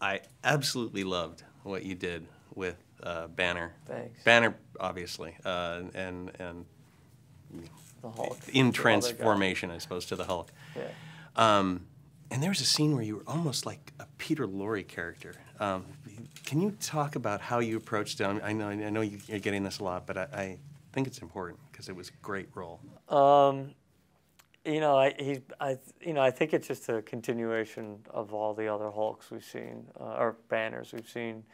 I absolutely loved what you did with uh, Banner. Thanks. Banner, obviously, uh, and and The Hulk. in the transformation, I suppose, to the Hulk. Yeah. Um, and there was a scene where you were almost like a Peter Lorre character. Um, can you talk about how you approached it? I know, I know you- you're getting this a lot, but I, I think it's important because it was a great role. Um, you know, I he's I you know I think it's just a continuation of all the other Hulks we've seen uh, or banners we've seen.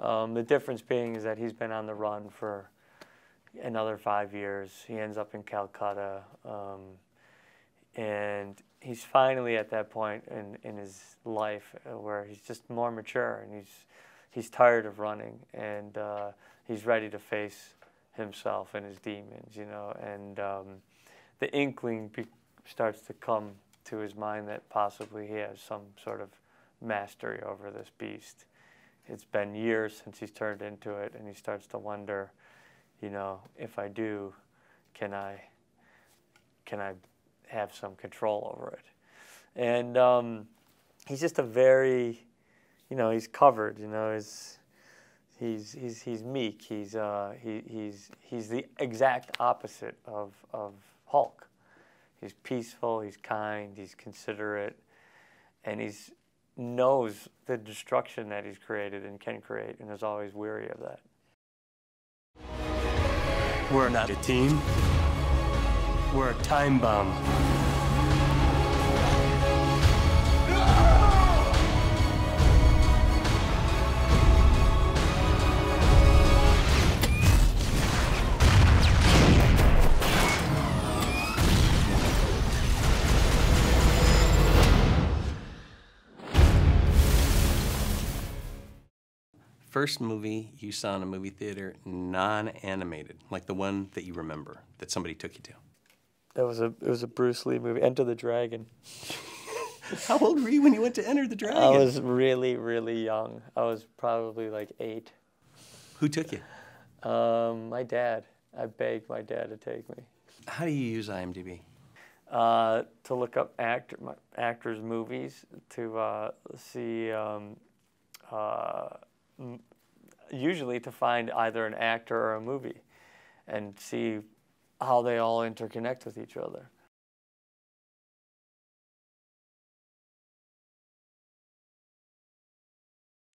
Um, the difference being is that he's been on the run for another five years. He ends up in Calcutta, um, and he's finally at that point in, in his life uh, where he's just more mature and he's he's tired of running and uh, he's ready to face himself and his demons, you know, and um, the inkling starts to come to his mind that possibly he has some sort of mastery over this beast. It's been years since he's turned into it, and he starts to wonder, you know, if I do, can I, can I have some control over it? And um, he's just a very, you know, he's covered, you know, he's, he's, he's, he's meek. He's, uh, he, he's, he's the exact opposite of, of Hulk. He's peaceful, he's kind, he's considerate, and he's knows the destruction that he's created and can create and is always weary of that. We're not a team. We're a time bomb. First movie you saw in a movie theater, non-animated, like the one that you remember that somebody took you to. That was a it was a Bruce Lee movie, Enter the Dragon. How old were you when you went to Enter the Dragon? I was really really young. I was probably like eight. Who took you? Um, my dad. I begged my dad to take me. How do you use IMDb? uh, to look up actor, my- actors' movies to uh, see, um, uh, usually to find either an actor or a movie, and see how they all interconnect with each other.